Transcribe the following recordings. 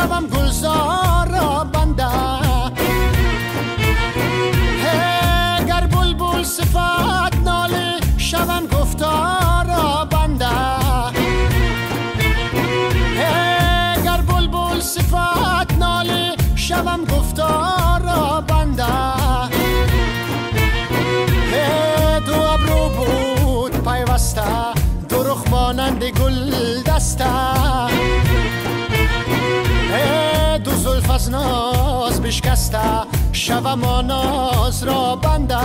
شوم گلزار را بنده اگر بلبل صفات ناله شوم گفتار را بنده اگر بلبل صفات ناله شوم گفتار را بنده دو ابرو بود پیوسته درخ مانند گل دسته. ناز بشکسته شوم ناز را بنده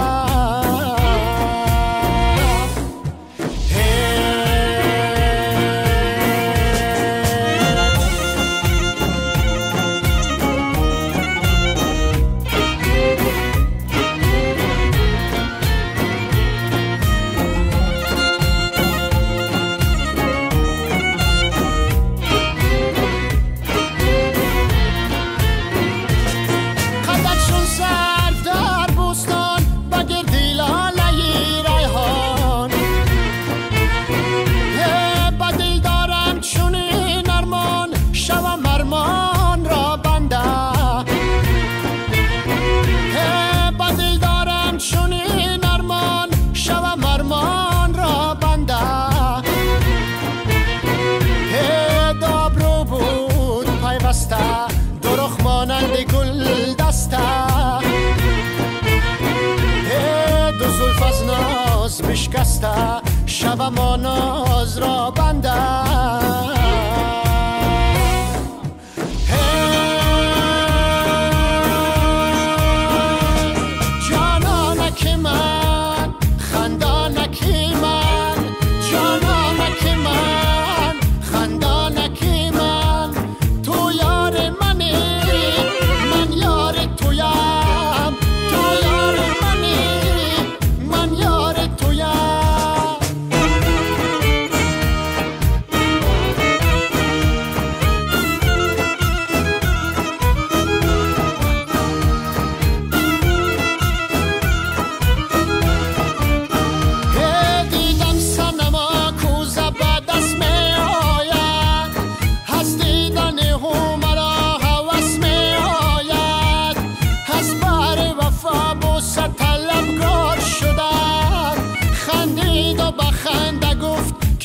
شب ناز را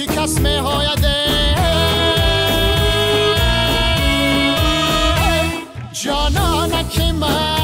بنده جانانک من